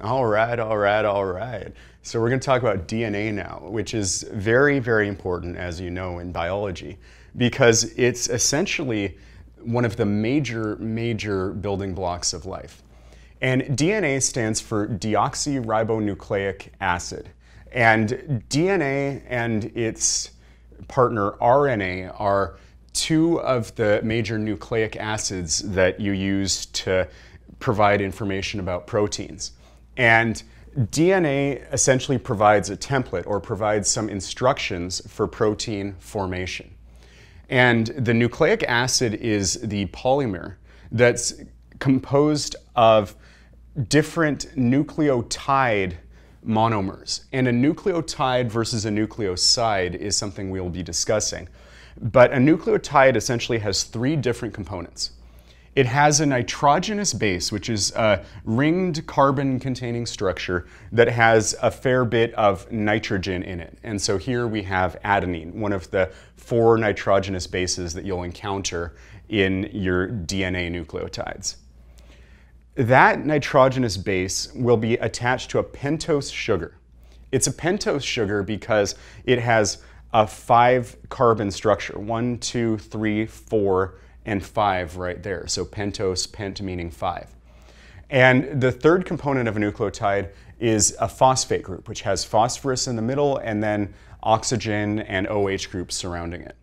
All right, all right, all right. So we're going to talk about DNA now, which is very, very important, as you know, in biology, because it's essentially one of the major, major building blocks of life. And DNA stands for deoxyribonucleic acid. And DNA and its partner RNA are two of the major nucleic acids that you use to provide information about proteins. And DNA essentially provides a template or provides some instructions for protein formation. And the nucleic acid is the polymer that's composed of different nucleotide monomers. And a nucleotide versus a nucleoside is something we'll be discussing. But a nucleotide essentially has three different components. It has a nitrogenous base, which is a ringed carbon containing structure that has a fair bit of nitrogen in it. And so here we have adenine, one of the four nitrogenous bases that you'll encounter in your DNA nucleotides. That nitrogenous base will be attached to a pentose sugar. It's a pentose sugar because it has a five carbon structure one, two, three, four, and five right there. So pentose, pent meaning five. And the third component of a nucleotide is a phosphate group, which has phosphorus in the middle and then oxygen and OH groups surrounding it.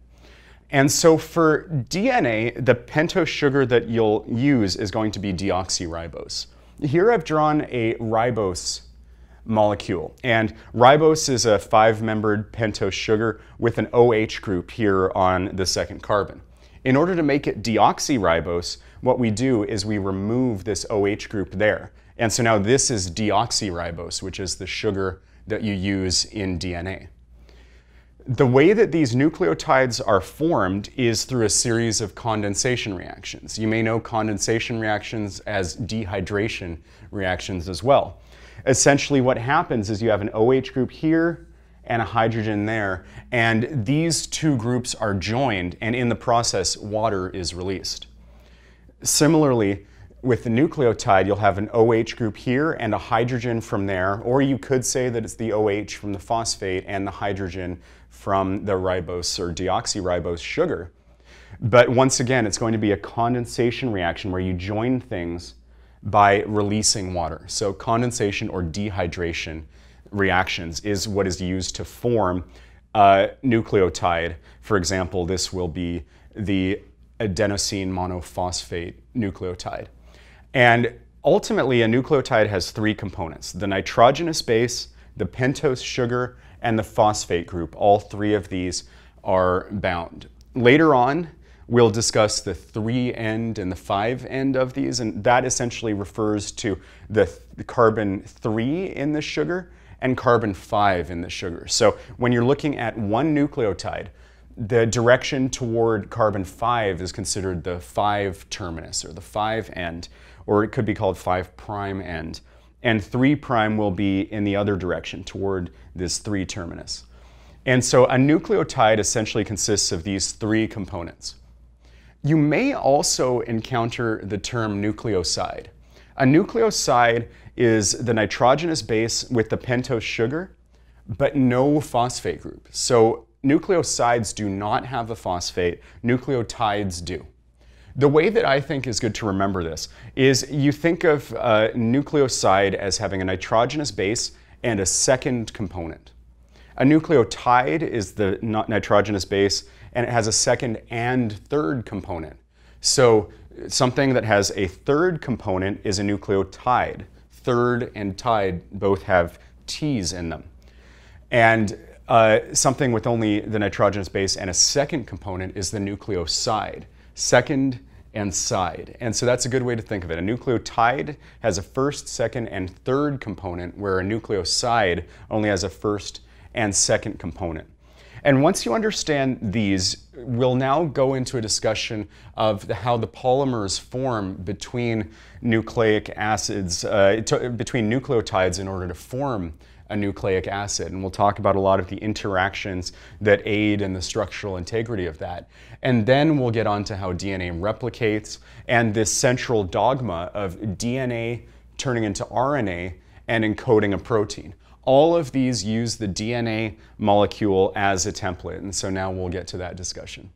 And so for DNA, the pentose sugar that you'll use is going to be deoxyribose. Here I've drawn a ribose molecule. And ribose is a five-membered pentose sugar with an OH group here on the second carbon. In order to make it deoxyribose, what we do is we remove this OH group there. And so now this is deoxyribose, which is the sugar that you use in DNA. The way that these nucleotides are formed is through a series of condensation reactions. You may know condensation reactions as dehydration reactions as well. Essentially what happens is you have an OH group here and a hydrogen there, and these two groups are joined, and in the process, water is released. Similarly, with the nucleotide, you'll have an OH group here and a hydrogen from there, or you could say that it's the OH from the phosphate and the hydrogen from the ribose or deoxyribose sugar. But once again, it's going to be a condensation reaction where you join things by releasing water. So condensation or dehydration reactions is what is used to form a nucleotide. For example, this will be the adenosine monophosphate nucleotide. And ultimately, a nucleotide has three components, the nitrogenous base, the pentose sugar, and the phosphate group. All three of these are bound. Later on, We'll discuss the three end and the five end of these, and that essentially refers to the, the carbon three in the sugar and carbon five in the sugar. So when you're looking at one nucleotide, the direction toward carbon 5 is considered the 5 terminus or the 5 end, or it could be called 5 prime end. And 3 prime will be in the other direction toward this 3 terminus. And so a nucleotide essentially consists of these three components. You may also encounter the term nucleoside. A nucleoside is the nitrogenous base with the pentose sugar, but no phosphate group. So nucleosides do not have a phosphate, nucleotides do. The way that I think is good to remember this is you think of a nucleoside as having a nitrogenous base and a second component. A nucleotide is the nitrogenous base and it has a second and third component. So something that has a third component is a nucleotide. Third and tide both have T's in them. And uh, something with only the nitrogenous base and a second component is the nucleoside. Second and side. And so that's a good way to think of it. A nucleotide has a first, second, and third component, where a nucleoside only has a first and second component. And once you understand these, we'll now go into a discussion of the, how the polymers form between nucleic acids, uh, to, between nucleotides in order to form a nucleic acid. And we'll talk about a lot of the interactions that aid in the structural integrity of that. And then we'll get on to how DNA replicates and this central dogma of DNA turning into RNA and encoding a protein. All of these use the DNA molecule as a template, and so now we'll get to that discussion.